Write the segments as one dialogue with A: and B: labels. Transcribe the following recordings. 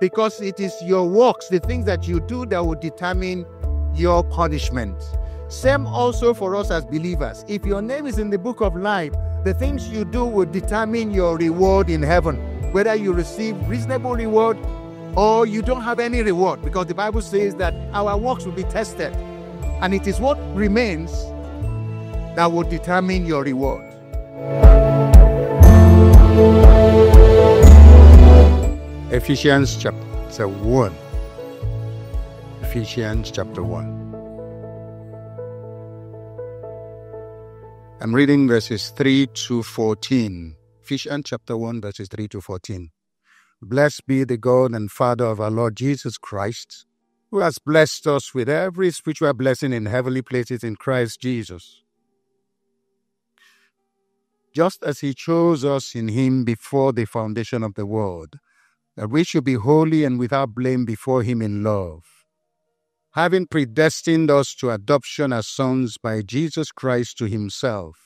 A: because it is your works, the things that you do, that will determine your punishment. Same also for us as believers. If your name is in the book of life, the things you do will determine your reward in heaven, whether you receive reasonable reward or you don't have any reward, because the Bible says that our works will be tested. And it is what remains that will determine your reward. Ephesians chapter 1. Ephesians chapter 1. I'm reading verses 3 to 14. Ephesians chapter 1, verses 3 to 14. Blessed be the God and Father of our Lord Jesus Christ, who has blessed us with every spiritual blessing in heavenly places in Christ Jesus. Just as He chose us in Him before the foundation of the world, that we should be holy and without blame before Him in love having predestined us to adoption as sons by Jesus Christ to himself,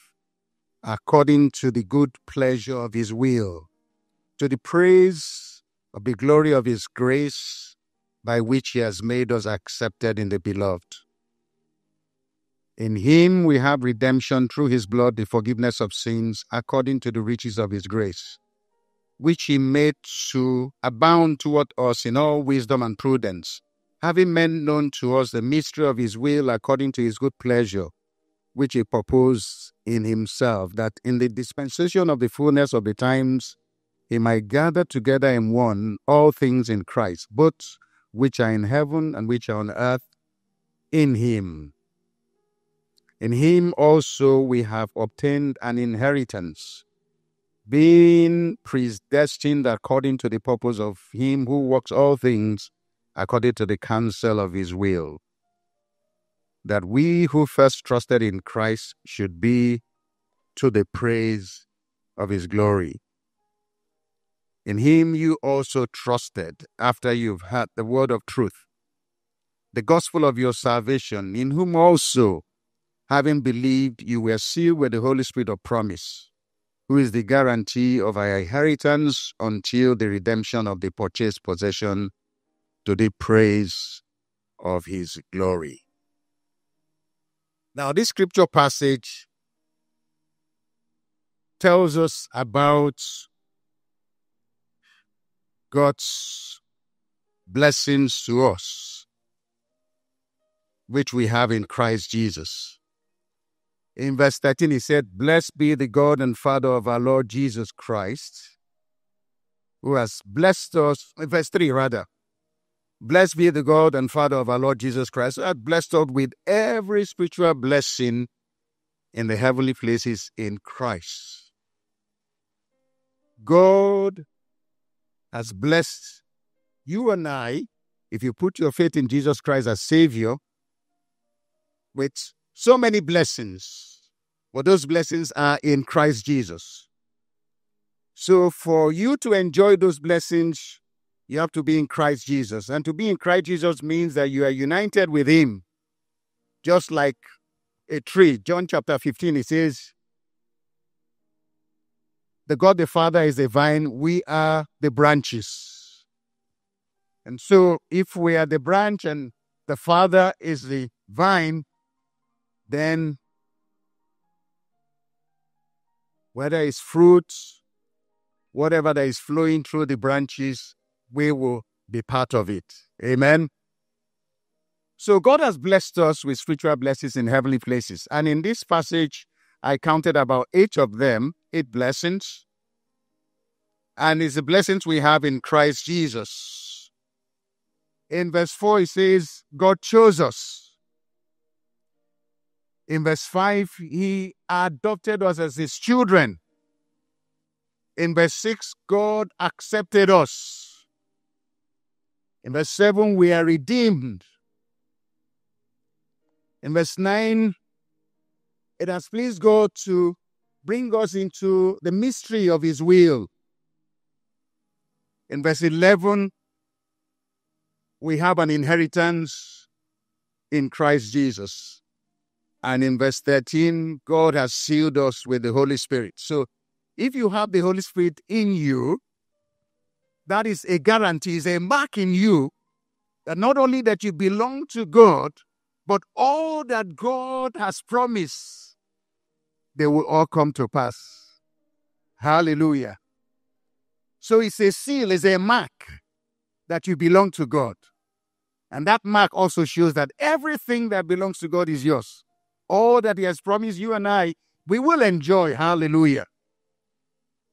A: according to the good pleasure of his will, to the praise of the glory of his grace, by which he has made us accepted in the beloved. In him we have redemption through his blood, the forgiveness of sins, according to the riches of his grace, which he made to abound toward us in all wisdom and prudence having made known to us the mystery of his will according to his good pleasure, which he purposed in himself, that in the dispensation of the fullness of the times he might gather together in one all things in Christ, both which are in heaven and which are on earth, in him. In him also we have obtained an inheritance, being predestined according to the purpose of him who works all things according to the counsel of his will, that we who first trusted in Christ should be to the praise of his glory. In him you also trusted after you've heard the word of truth, the gospel of your salvation, in whom also, having believed, you were sealed with the Holy Spirit of promise, who is the guarantee of our inheritance until the redemption of the purchased possession to the praise of his glory. Now, this scripture passage tells us about God's blessings to us, which we have in Christ Jesus. In verse 13, he said, Blessed be the God and Father of our Lord Jesus Christ, who has blessed us, verse 3 rather, Blessed be the God and Father of our Lord Jesus Christ, who has blessed us with every spiritual blessing in the heavenly places in Christ. God has blessed you and I, if you put your faith in Jesus Christ as Savior, with so many blessings. But those blessings are in Christ Jesus. So, for you to enjoy those blessings, you have to be in Christ Jesus. And to be in Christ Jesus means that you are united with Him, just like a tree. John chapter 15, it says, The God the Father is the vine, we are the branches. And so, if we are the branch and the Father is the vine, then whether it's fruit, whatever that is flowing through the branches, we will be part of it. Amen. So God has blessed us with spiritual blessings in heavenly places. And in this passage, I counted about eight of them, eight blessings. And it's the blessings we have in Christ Jesus. In verse 4, it says, God chose us. In verse 5, He adopted us as His children. In verse 6, God accepted us. In verse 7, we are redeemed. In verse 9, it has pleased God to bring us into the mystery of His will. In verse 11, we have an inheritance in Christ Jesus. And in verse 13, God has sealed us with the Holy Spirit. So if you have the Holy Spirit in you, that is a guarantee, is a mark in you that not only that you belong to God, but all that God has promised, they will all come to pass. Hallelujah. So it's a seal, it's a mark that you belong to God. And that mark also shows that everything that belongs to God is yours. All that He has promised you and I, we will enjoy. Hallelujah.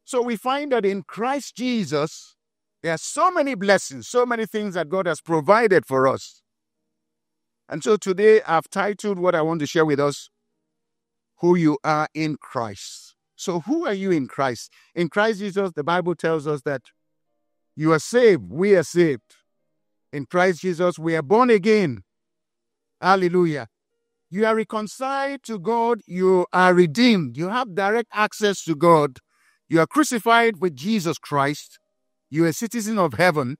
A: So we find that in Christ Jesus, there are so many blessings, so many things that God has provided for us. And so today I've titled what I want to share with us Who You Are in Christ. So, who are you in Christ? In Christ Jesus, the Bible tells us that you are saved, we are saved. In Christ Jesus, we are born again. Hallelujah. You are reconciled to God, you are redeemed, you have direct access to God. You are crucified with Jesus Christ. You are a citizen of heaven.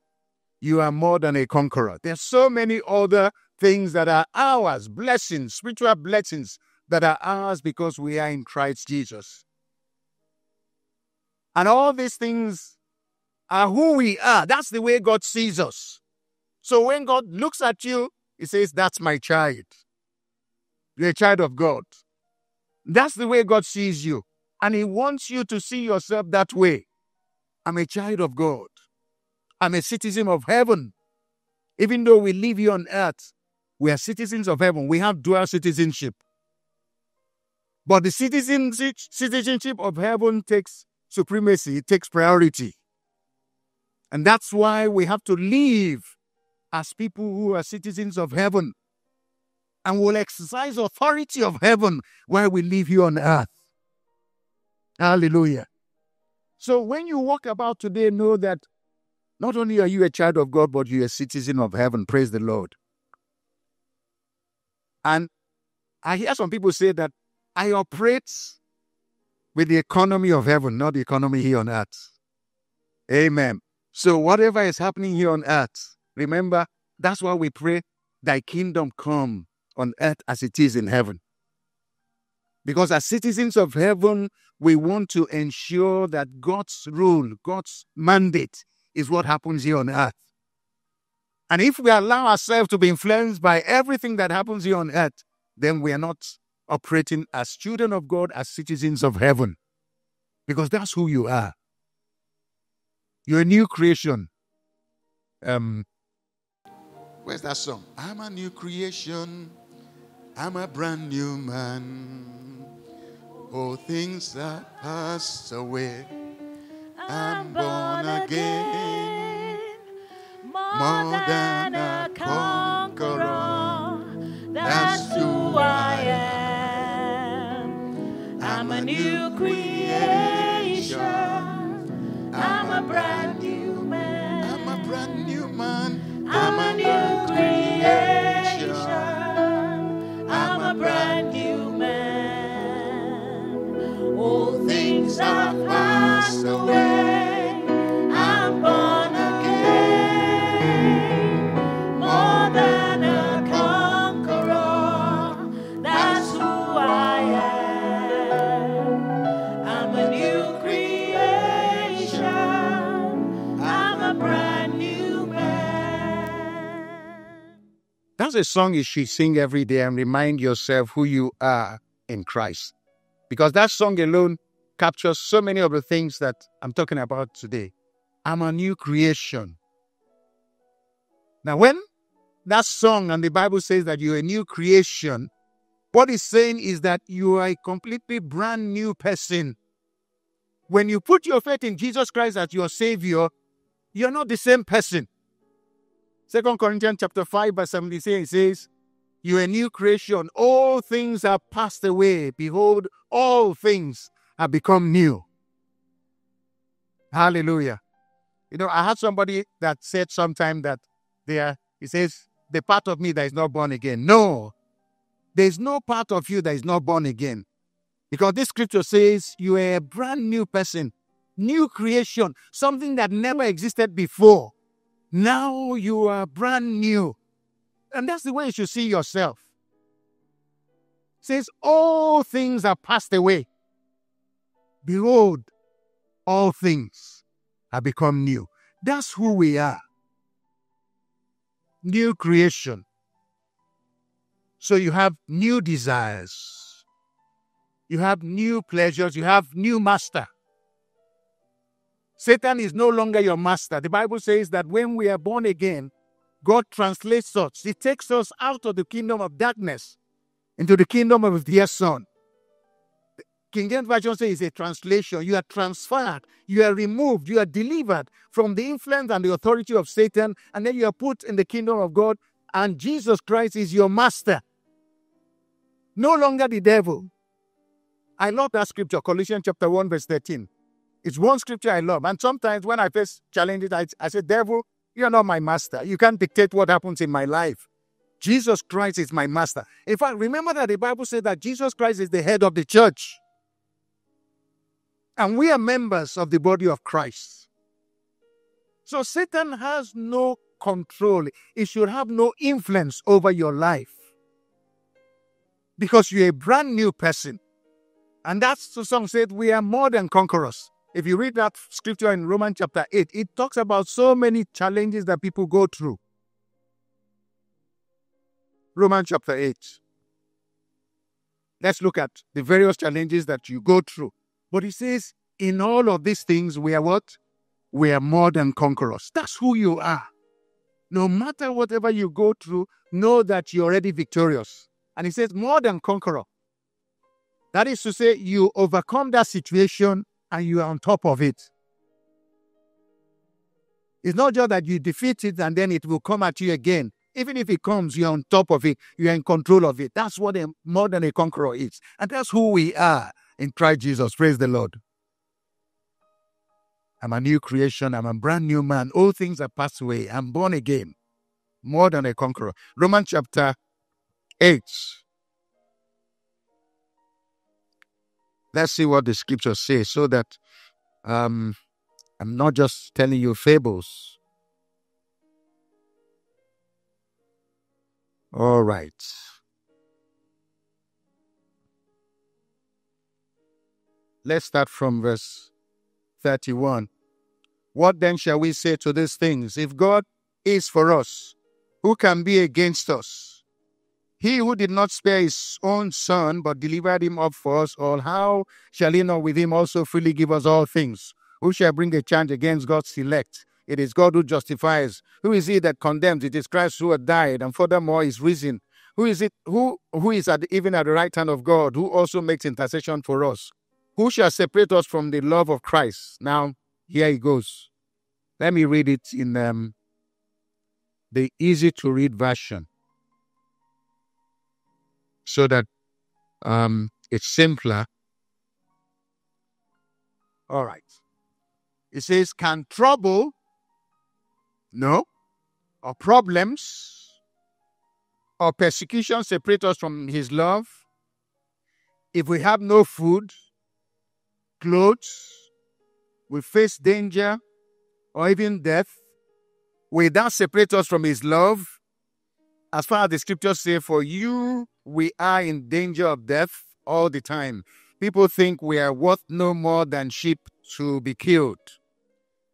A: You are more than a conqueror. There are so many other things that are ours, blessings, spiritual blessings that are ours because we are in Christ Jesus. And all these things are who we are. That's the way God sees us. So when God looks at you, He says, That's my child. You're a child of God. That's the way God sees you. And He wants you to see yourself that way. I'm a child of God. I'm a citizen of heaven. Even though we live here on earth, we are citizens of heaven. We have dual citizenship. But the citizenship, citizenship of heaven takes supremacy, it takes priority. And that's why we have to live as people who are citizens of heaven and will exercise authority of heaven while we live here on earth. Hallelujah. So when you walk about today, know that not only are you a child of God, but you're a citizen of heaven. Praise the Lord. And I hear some people say that I operate with the economy of heaven, not the economy here on earth. Amen. So whatever is happening here on earth, remember, that's why we pray, thy kingdom come on earth as it is in heaven. Because as citizens of heaven, we want to ensure that God's rule, God's mandate is what happens here on earth. And if we allow ourselves to be influenced by everything that happens here on earth, then we are not operating as children of God, as citizens of heaven. Because that's who you are. You're a new creation. Um, where's that song? I'm a new creation. I'm a brand new man. All things are passed away. I'm born again. More than a conqueror. That's who I am. I'm a new creation. I'm a brand new man. I'm a brand new man. I'm a new creation. Things are passed away. I'm born again. More than a conqueror. That's who I am. I'm a new creation. I'm a brand new man. That's a song you should sing every day and remind yourself who you are in Christ. Because that song alone captures so many of the things that I'm talking about today. I'm a new creation. Now, when that song and the Bible says that you're a new creation, what it's saying is that you are a completely brand new person. When you put your faith in Jesus Christ as your Savior, you're not the same person. Second Corinthians chapter 5, verse 76 says, You're a new creation. All things are passed away. Behold, all things have become new. Hallelujah. You know, I had somebody that said sometime that they are, he says, the part of me that is not born again. No, there's no part of you that is not born again. Because this scripture says you are a brand new person, new creation, something that never existed before. Now you are brand new. And that's the way you should see yourself. It says, All things are passed away. Behold, all things have become new. That's who we are. New creation. So you have new desires. You have new pleasures. You have new master. Satan is no longer your master. The Bible says that when we are born again, God translates us. He takes us out of the kingdom of darkness into the kingdom of His dear Son. King James Version says it's a translation. You are transferred, you are removed, you are delivered from the influence and the authority of Satan, and then you are put in the kingdom of God, and Jesus Christ is your master. No longer the devil. I love that scripture, Colossians chapter 1, verse 13. It's one scripture I love. And sometimes when I face challenges, I, I say, Devil, you're not my master. You can't dictate what happens in my life. Jesus Christ is my master. In fact, remember that the Bible said that Jesus Christ is the head of the church. And we are members of the body of Christ. So Satan has no control. He should have no influence over your life. Because you're a brand new person. And that's the song said, we are more than conquerors. If you read that scripture in Romans chapter 8, it talks about so many challenges that people go through. Romans chapter 8. Let's look at the various challenges that you go through. But he says, in all of these things, we are what? We are more than conquerors. That's who you are. No matter whatever you go through, know that you're already victorious. And he says, more than conqueror. That is to say, you overcome that situation and you are on top of it. It's not just that you defeat it and then it will come at you again. Even if it comes, you're on top of it, you're in control of it. That's what a, more than a conqueror is. And that's who we are in Christ Jesus. Praise the Lord. I'm a new creation. I'm a brand new man. All things are passed away. I'm born again. More than a conqueror. Romans chapter 8. Let's see what the scripture says so that um, I'm not just telling you fables. All right. Let's start from verse 31. What then shall we say to these things? If God is for us, who can be against us? He who did not spare his own son, but delivered him up for us all, how shall he not with him also freely give us all things? Who shall bring a charge against God's elect? It is God who justifies. Who is he that condemns? It is Christ who had died, and furthermore is risen. Who is it? Who who is at even at the right hand of God, who also makes intercession for us? Who shall separate us from the love of Christ? Now, here he goes. Let me read it in um, the easy to read version so that um, it's simpler. All right. It says, Can trouble, no, or problems, or persecution separate us from his love? If we have no food, clothes, we face danger, or even death, will that separate us from his love? As far as the scriptures say, for you we are in danger of death all the time. People think we are worth no more than sheep to be killed.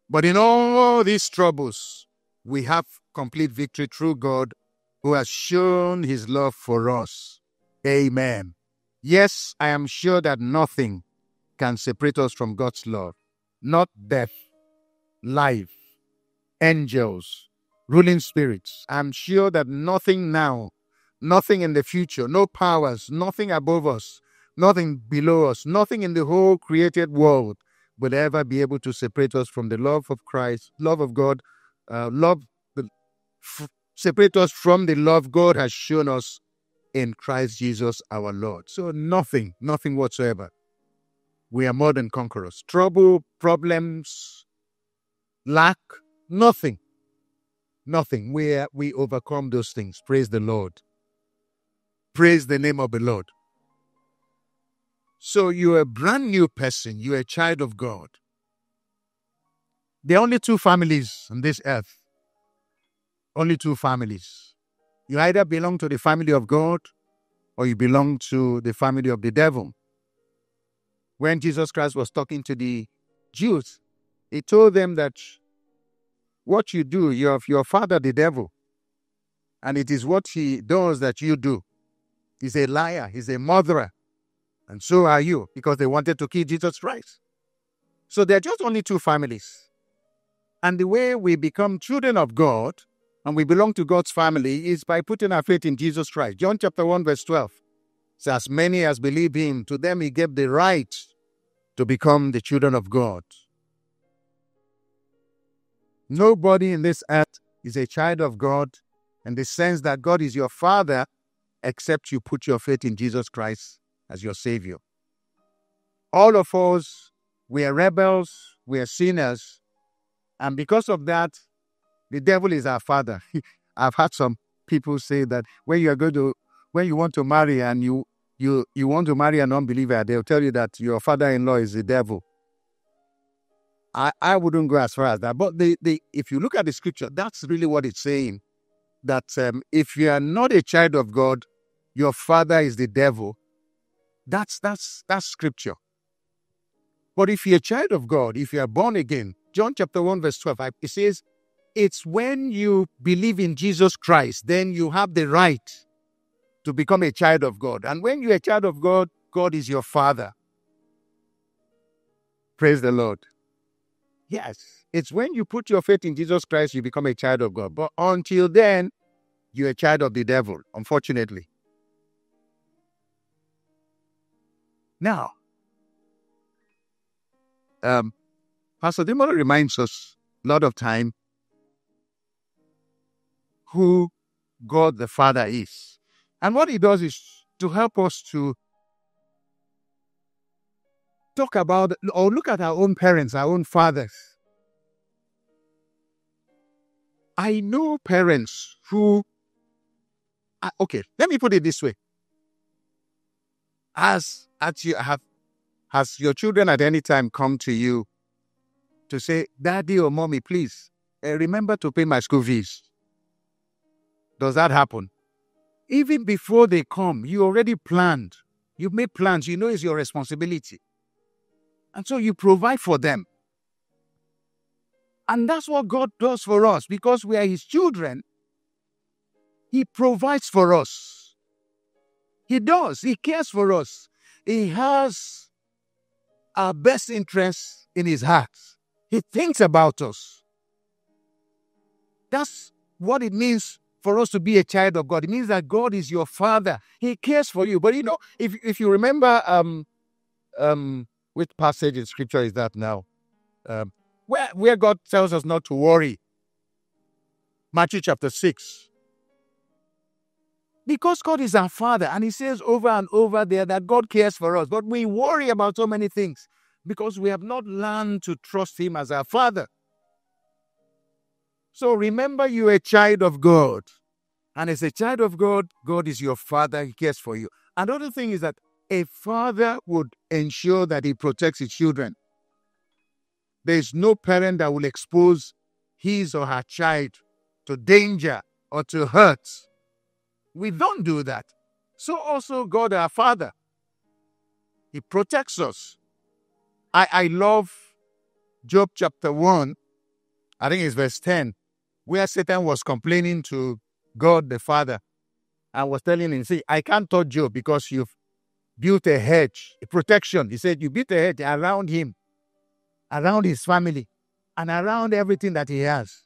A: But in all these troubles, we have complete victory through God who has shown his love for us. Amen. Yes, I am sure that nothing can separate us from God's love. Not death, life, angels, ruling spirits. I'm sure that nothing now, nothing in the future, no powers, nothing above us, nothing below us, nothing in the whole created world will ever be able to separate us from the love of Christ, love of God, uh, love, the, f- separate us from the love God has shown us in Christ Jesus our Lord. So nothing, nothing whatsoever. We are more than conquerors. Trouble, problems, lack, nothing. Nothing. We, are, we overcome those things. Praise the Lord. Praise the name of the Lord. So you're a brand new person. You're a child of God. There are only two families on this earth. Only two families. You either belong to the family of God or you belong to the family of the devil. When Jesus Christ was talking to the Jews, he told them that what you do, your, your father, the devil, and it is what he does that you do. He's a liar, he's a murderer, and so are you, because they wanted to kill Jesus Christ. So there are just only two families. And the way we become children of God and we belong to God's family is by putting our faith in Jesus Christ. John chapter 1, verse 12 says, As many as believe him, to them he gave the right to become the children of God. Nobody in this earth is a child of God in the sense that God is your father, except you put your faith in Jesus Christ as your Savior. All of us, we are rebels, we are sinners, and because of that, the devil is our father. I've had some people say that when you are going to, when you want to marry and you you you want to marry an unbeliever, they'll tell you that your father-in-law is the devil. I, I wouldn't go as far as that. But the, the if you look at the scripture, that's really what it's saying. That um, if you are not a child of God, your father is the devil. That's that's that's scripture. But if you're a child of God, if you are born again, John chapter 1, verse 12, it says, It's when you believe in Jesus Christ, then you have the right to become a child of God. And when you're a child of God, God is your father. Praise the Lord. Yes, it's when you put your faith in Jesus Christ, you become a child of God. But until then, you're a child of the devil, unfortunately. Now, um, Pastor Demola reminds us a lot of time who God the Father is. And what he does is to help us to talk about or look at our own parents, our own fathers. I know parents who, okay, let me put it this way. As, as you have, has your children at any time come to you to say, Daddy or Mommy, please uh, remember to pay my school fees? Does that happen? Even before they come, you already planned. You've made plans. You know it's your responsibility. And so you provide for them. And that's what God does for us because we are His children. He provides for us. He does. He cares for us. He has our best interests in His heart. He thinks about us. That's what it means for us to be a child of God. It means that God is your father. He cares for you. But you know, if if you remember um um which passage in scripture is that now? Um, where where God tells us not to worry. Matthew chapter 6. Because God is our Father, and He says over and over there that God cares for us, but we worry about so many things because we have not learned to trust Him as our Father. So remember, you're a child of God. And as a child of God, God is your Father, He cares for you. Another thing is that a father would ensure that he protects his children. There is no parent that will expose his or her child to danger or to hurt. We don't do that. So also God our Father. He protects us. I, I love Job chapter 1, I think it's verse 10, where Satan was complaining to God the Father and was telling him, See, I can't touch you because you've built a hedge, a protection. He said, You built a hedge around him, around his family, and around everything that he has.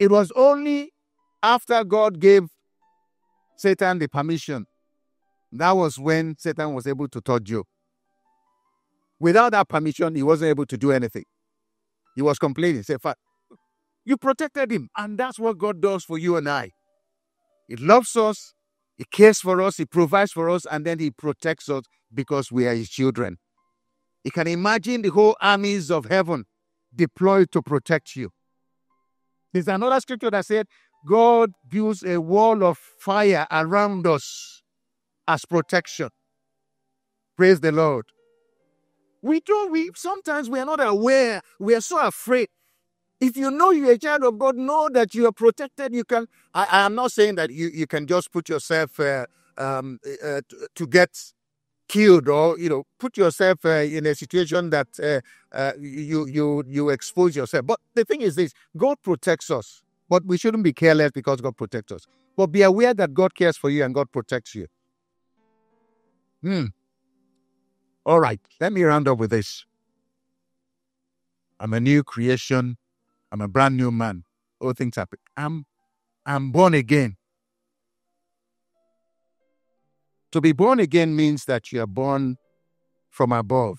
A: It was only after God gave Satan the permission that was when Satan was able to touch Job. Without that permission, he wasn't able to do anything. He was complaining. He said, You protected him. And that's what God does for you and I. He loves us, He cares for us, He provides for us, and then He protects us because we are His children. You can imagine the whole armies of heaven deployed to protect you. There's another scripture that said, God builds a wall of fire around us as protection. Praise the Lord. We don't, we sometimes we are not aware. We are so afraid. If you know you're a child of God, know that you are protected. You can, I, I am not saying that you, you can just put yourself uh, um, uh, to, to, get killed or you know put yourself uh, in a situation that uh, uh, you you you expose yourself. But the thing is this god protects us but we shouldn't be careless because god protects us. But be aware that god cares for you and god protects you. Hmm. All right let me round up with this. I'm a new creation i'm a brand new man all things happen i'm i'm born again To be born again means that you are born from above.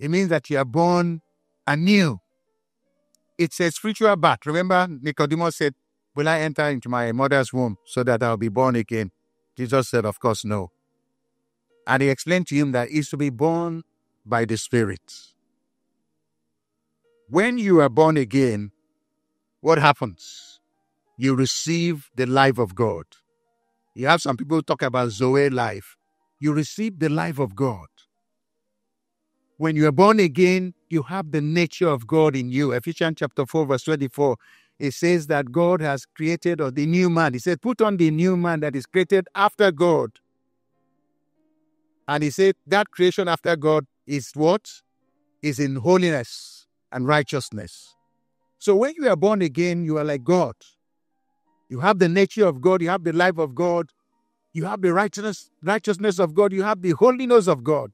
A: It means that you are born anew. It's a spiritual birth. Remember, Nicodemus said, Will I enter into my mother's womb so that I'll be born again? Jesus said, Of course, no. And he explained to him that it's to be born by the Spirit. When you are born again, what happens? You receive the life of God. You have some people talk about Zoe life. You receive the life of God. When you are born again, you have the nature of God in you. Ephesians chapter 4, verse 24. It says that God has created or the new man. He said, Put on the new man that is created after God. And he said that creation after God is what? Is in holiness and righteousness. So when you are born again, you are like God. You have the nature of God, you have the life of God, you have the righteousness, righteousness of God, you have the holiness of God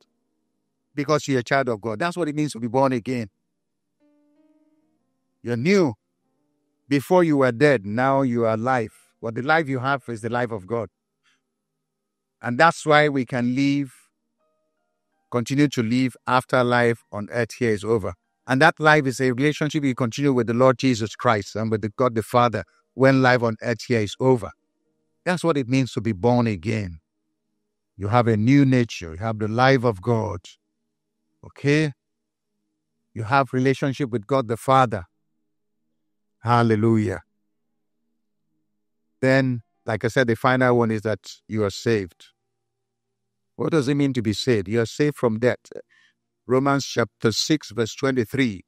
A: because you're a child of God. That's what it means to be born again. You're new. Before you were dead, now you are alive. What the life you have is the life of God. And that's why we can live, continue to live after life on earth here is over. And that life is a relationship you continue with the Lord Jesus Christ and with the God the Father when life on earth here is over. That's what it means to be born again. You have a new nature. You have the life of God. Okay? You have relationship with God the Father. Hallelujah. Then, like I said, the final one is that you are saved. What does it mean to be saved? You are saved from death. Romans chapter 6, verse 23.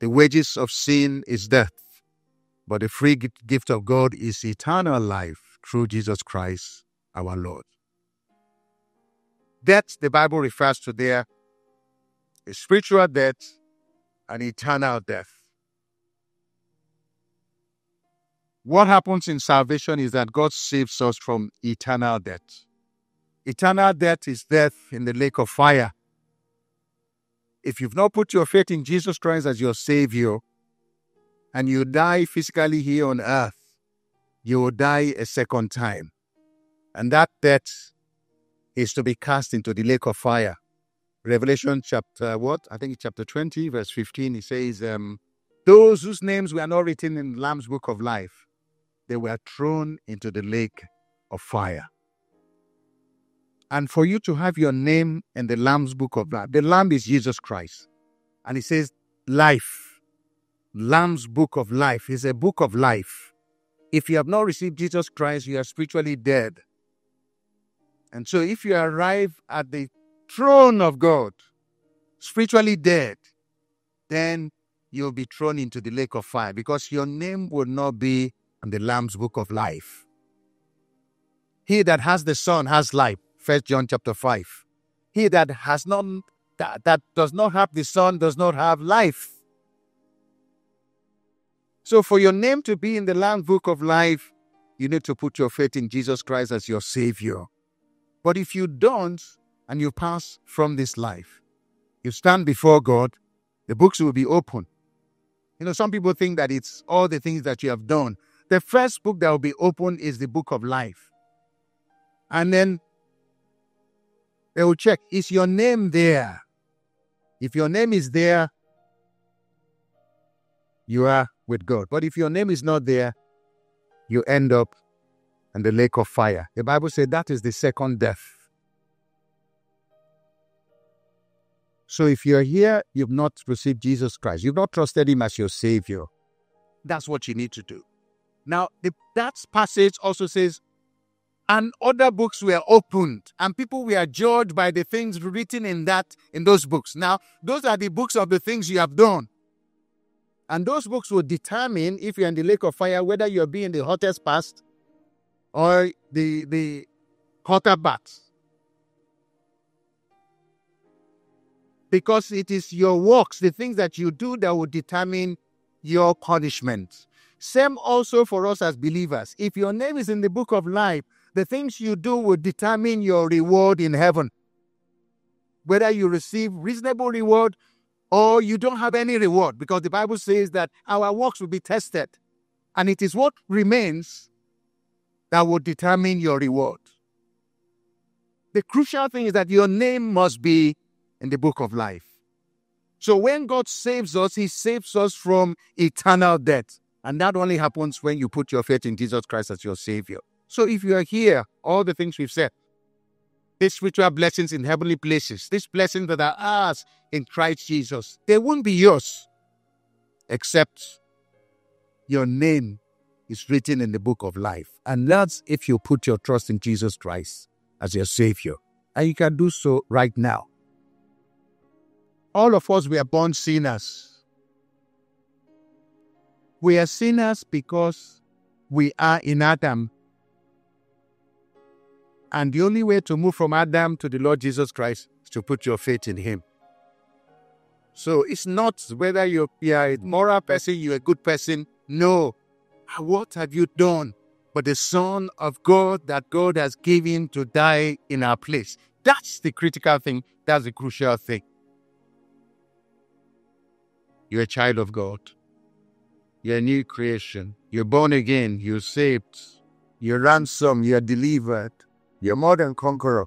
A: The wages of sin is death but the free gift of God is eternal life through Jesus Christ our Lord. Death, the Bible refers to there, is spiritual death and eternal death. What happens in salvation is that God saves us from eternal death. Eternal death is death in the lake of fire. If you've not put your faith in Jesus Christ as your Savior, and you die physically here on earth, you will die a second time. And that death is to be cast into the lake of fire. Revelation chapter what? I think chapter 20, verse 15. It says, um, Those whose names were not written in the Lamb's book of life, they were thrown into the lake of fire. And for you to have your name in the Lamb's book of life, the Lamb is Jesus Christ. And it says, life Lamb's Book of Life is a book of life. If you have not received Jesus Christ, you are spiritually dead. And so, if you arrive at the throne of God, spiritually dead, then you'll be thrown into the lake of fire because your name will not be in the Lamb's Book of Life. He that has the Son has life. First John chapter 5. He that has not that, that does not have the Son does not have life. So, for your name to be in the Lamb Book of Life, you need to put your faith in Jesus Christ as your Savior. But if you don't, and you pass from this life, you stand before God, the books will be open. You know, some people think that it's all the things that you have done. The first book that will be open is the book of life. And then they will check, is your name there? If your name is there, you are with God. But if your name is not there, you end up in the lake of fire. The Bible said that is the second death. So if you're here, you've not received Jesus Christ, you've not trusted Him as your Savior, that's what you need to do. Now, the, that passage also says, and other books were opened and people were judged by the things written in that in those books. Now those are the books of the things you have done. And those books will determine if you're in the lake of fire whether you'll be in the hottest past or the the hotter bath because it is your works the things that you do that will determine your punishment. Same also for us as believers. If your name is in the book of life the things you do will determine your reward in heaven. Whether you receive reasonable reward or you don't have any reward, because the Bible says that our works will be tested. And it is what remains that will determine your reward. The crucial thing is that your name must be in the book of life. So when God saves us, He saves us from eternal death. And that only happens when you put your faith in Jesus Christ as your Savior. So if you are here, all the things we've said, these spiritual blessings in heavenly places, these blessings that are ours in Christ Jesus, they won't be yours except your name is written in the book of life. And that's if you put your trust in Jesus Christ as your Savior. And you can do so right now. All of us were born sinners. We are sinners because we are in Adam. And the only way to move from Adam to the Lord Jesus Christ is to put your faith in Him. So it's not whether you're, a moral person, you're a good person. No. What have you done? But the Son of God that God has given to die in our place. That's the critical thing. That's the crucial thing. You're a child of God. You're a new creation. You're born again. You're saved. You're ransomed. You're delivered. You're more than conqueror.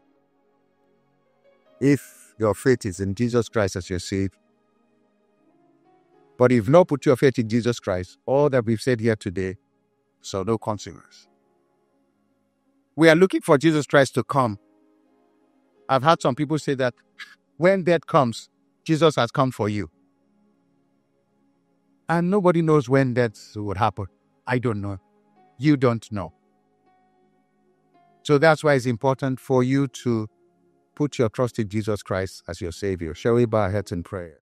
A: If your faith is in Jesus Christ as your Savior. But if not put your faith in Jesus Christ, all that we've said here today, so no consequence. We are looking for Jesus Christ to come. I've had some people say that when death comes, Jesus has come for you. And nobody knows when that would happen. I don't know. You don't know. So that's why it's important for you to put your trust in Jesus Christ as your Savior. Shall we bow our heads in prayer?